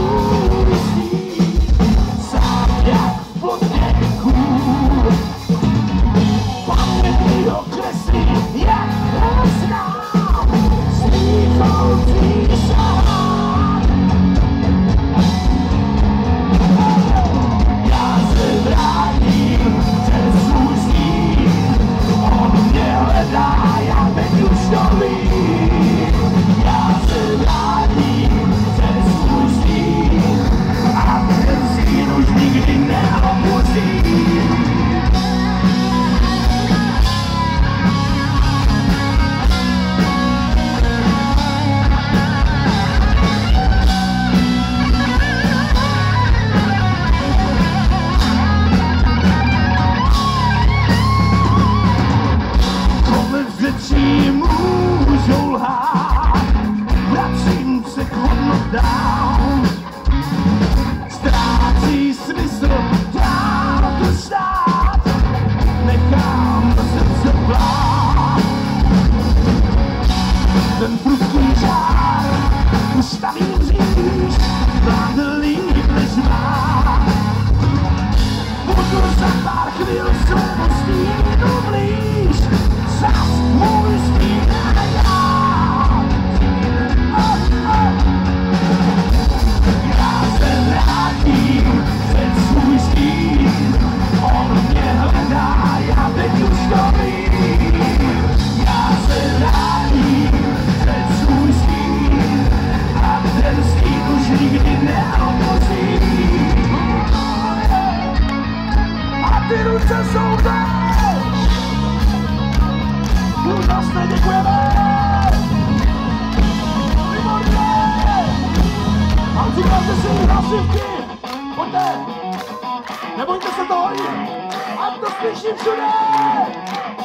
Ooh. Jsou tam! Úžasné, děkujeme! Výborně! A připravte si hlasivky! Pojďte! Nebojte se toho jít! Ať to slyším všude!